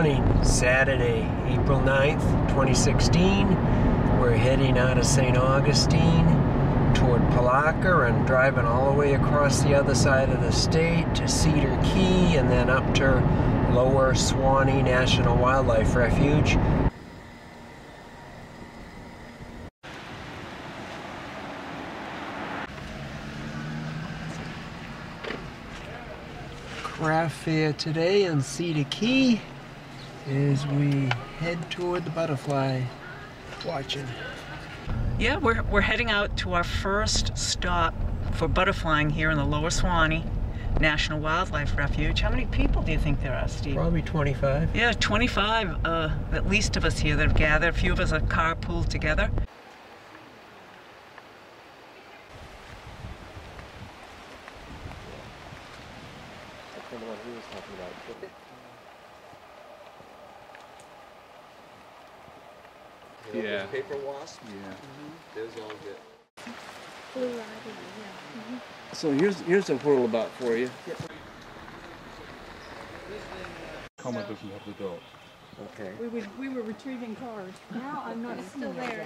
morning, Saturday, April 9th, 2016. We're heading out of St. Augustine toward Palatka and driving all the way across the other side of the state to Cedar Key and then up to Lower Suwannee National Wildlife Refuge. craft fair today in Cedar Key as we head toward the butterfly watching. Yeah, we're, we're heading out to our first stop for butterflying here in the Lower Suwannee National Wildlife Refuge. How many people do you think there are, Steve? Probably 25. Yeah, 25 uh, at least of us here that have gathered. A few of us are carpooled together. Yeah. Paper wasp? Yeah. Mm-hmm. Those all good. So here's here's a whirlabout for you. Comet doesn't have the dot. Okay. We were, we were retrieving cars. Now I'm not still there.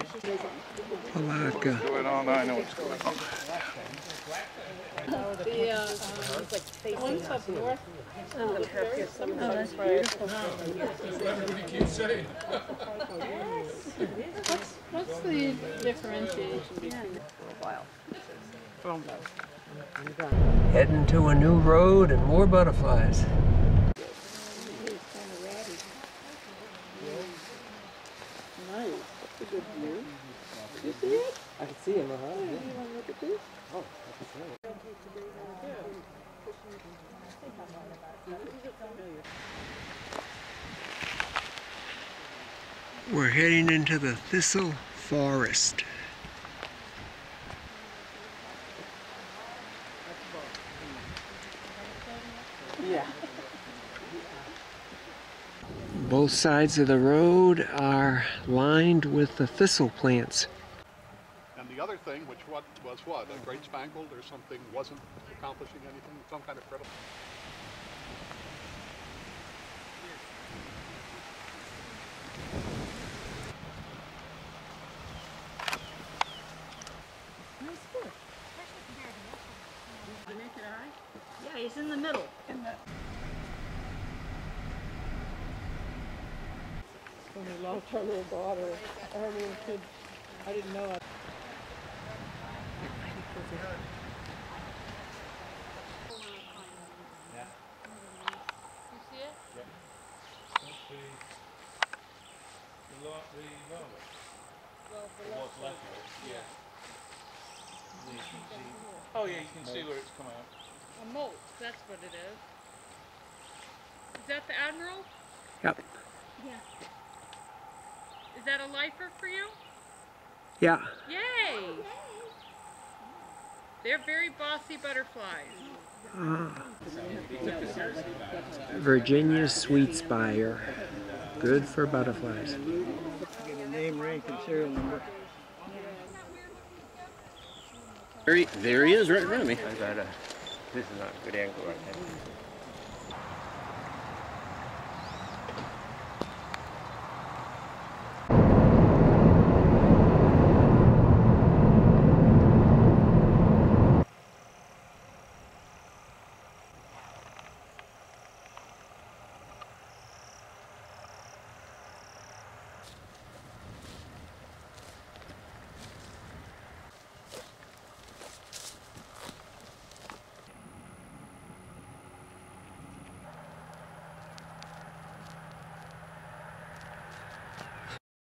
Palatka. Going on, I know what's going on. The, uh, um, ones up north. Oh, that's beautiful. What's, what's the differentiation between? Heading to a new road and more butterflies. Nice. That's a good view. You see it? See him, uh-huh. You wanna look at this? We're heading into the Thistle Forest. Yeah. Both sides of the road are lined with the thistle plants. And the other thing, which what was what, a great spangled or something wasn't accomplishing anything, some kind of critical. Nice foot. The naked eye? Yeah, he's in the middle. In the. When we lost our little daughter, our little kid, I didn't know. I- You see it? Well, the left Oh yeah, you can see where it's come out. A molt, that's what it is. Is that the Admiral? Yep. Yeah. Is that a lifer for you? Yeah. Yay! They're very bossy butterflies. Virginia Sweet Spire. Good for butterflies. Name, rank, and serial number. There he, there he is, right in front of me. I got a. This is not a good angle right now.